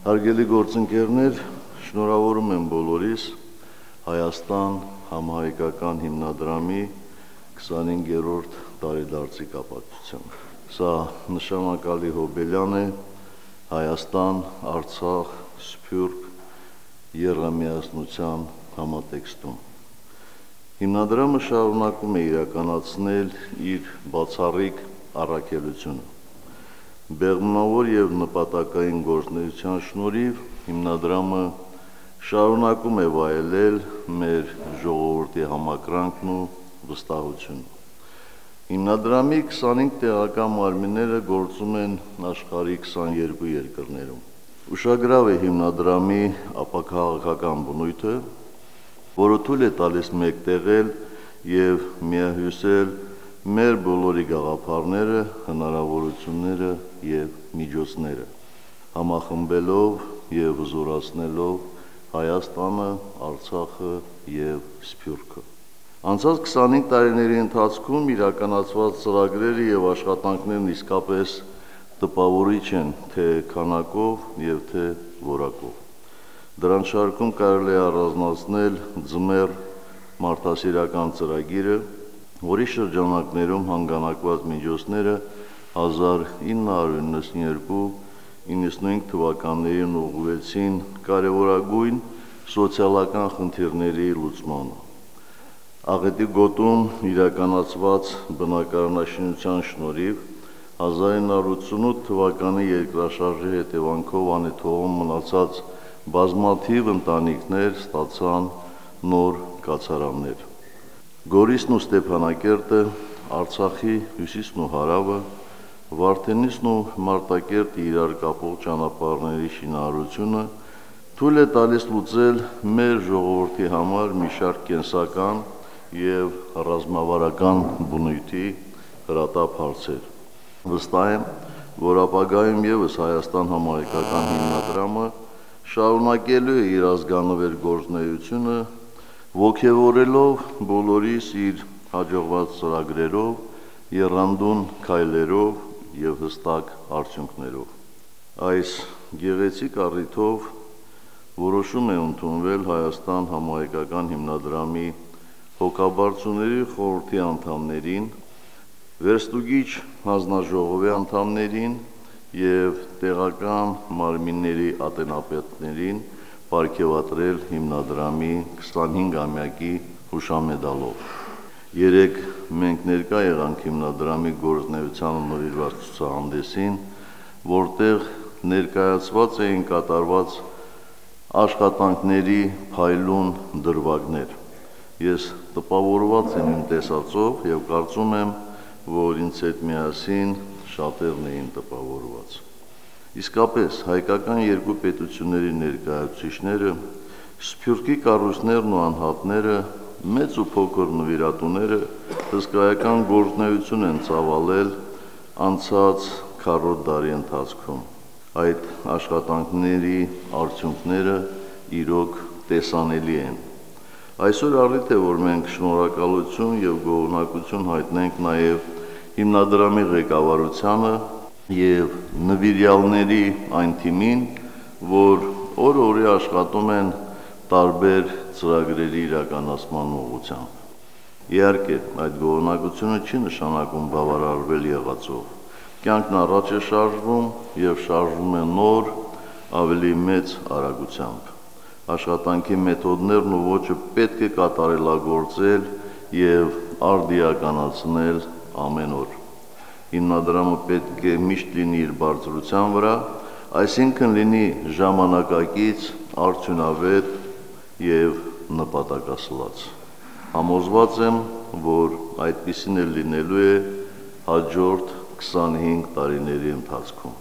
Հարգելի գործընկերներ, շնորհավորում եմ բոլորիս Հայաստան համահայկական հիմնադրամի 25-րդ տարեդարձի կապակցությամբ։ Սա նշանակալի հոբելյան է Հայաստան, Արցախ, Սփյուռք երամիասնության համատեքստում։ Հիմնադրամը շարունակում է իրականացնել իր բացառիկ առաքելությունը Բեղմնավոր եւ նպատակային գործնեության շնորհիվ հիմնադրամը շարունակում է վայելել մեր ժողովրդի համակրանքն ու վստահությունը։ Հիմնադրամի 25 տեղական մարմինները գործում են աշխարհի 22 երկրներում։ Ուշագրավ է հիմնադրամի ապակաղակական բնույթը, որը թույլ է տալիս մեկտեղել եւ միահյուսել մեր բոլորի գաղափարները, հնարավորությունները եւ միջոցները, համախմբելով եւ զորացնելով Հայաստանը, Արցախը եւ Սփյուռքը։ Անցած 25 տարիների ընթացքում իրականացված ծրագրերը եւ աշխատանքներն իսկապես տպավորիչ են թե քանակով եւ թե որակով։ Դրան շարքում կարելի է առանձնացնել ձմեռ մարդասիրական ծրագիրը, որի շրջանակներում հանգանակված միջոցները 1992-95 թվականներին ուղղվեցին կարևորագույն սոցիալական խնդիրների լուծմանը։ Աղետի գոտում իրականացված բնակարանաշինության շնորհիվ 1988 թվականի երկրաշարժի հետևանքով անեթողում մնացած բազմաթիվ ընտանիքներ ստացան նոր կացարաններ։ Գորիսն ու Ստեփանակերտը, Արցախի հյուսիսն ու հարավը, Վարդենիսն ու Մարտակերտը իրար կապող ճանապարհների շինարարությունը թույլ է տալիս լուծել մեր ժողովրդի համար մի շարք կենսական եւ ռազմավարական բնույթի հրատապ հարցեր։ Վստահ եմ, որ ապագայում եւս Հայաստան համահայկական հիմնադրամը շարունակելու է իր ազգանվեր գործնեությունը ողջևորելով բոլորիս իր հաջողված ծրագրերով, երանդուն քայլերով եւ հստակ արդյունքներով։ Այս գեղեցիկ առիթով որոշում է ընդունվել Հայաստան համահայկական հիմնադրամի հոգաբարձուների խորհրդի անդամներին, վերստուգիչ հանձնաժողովի անդամներին եւ տեղական մարմինների ատենապետներին ապարգևատրել հիմնադրամի 25-ամյակի հուշամեդալով։ Երեք մենք ներկա եղանք հիմնադրամի գործնեությանը նվիրված ցուցահանդեսին, որտեղ ներկայացված էին կատարված աշխատանքների փայլուն դրվագներ։ Ես տպավորված եմ իմ տեսածով եւ կարծում եմ, որ ինձ հետ միասին շատերն էին տպավորված։ Իսկապես հայկական երկու պետությունների ներկայացուցիչները Սփյուռքի կառույցներն ու անհատները մեծ ու փոքր նվիրատուները հսկայական գործնեություն են ծավալել անցած քառորդ դարի ընթացքում։ Այդ աշխատանքների արդյունքները իրոք տեսանելի են։ Այսօր առիթ է, որ մենք շնորհակալություն եւ գոհունակություն հայտնենք նաեւ հիմնադրամի ղեկավարությանը եւ նվիրյալների այն թիմին, որ օր-օրի աշխատում են տարբեր ծրագրերի իրականացման ուղղությամբ։ Իհարկե, այդ գոհնակությունը չի նշանակում բավարարվել եղածով։ Կյանքն առաջ է շարժվում եւ շարժվում է նոր, ավելի մեծ արագությամբ։ Աշխատանքի մեթոդներն ու ոճը պետք է կատարելագործել եւ արդիականացնել ամեն օր հիմնադրամը պետք է միշտ լինի իր բարձրության վրա, այսինքն լինի ժամանակակից, արդյունավետ եւ նպատակասլաց։ Համոզված եմ, որ այդպիսին էլ լինելու է հաջորդ 25 տարիների ընթացքում։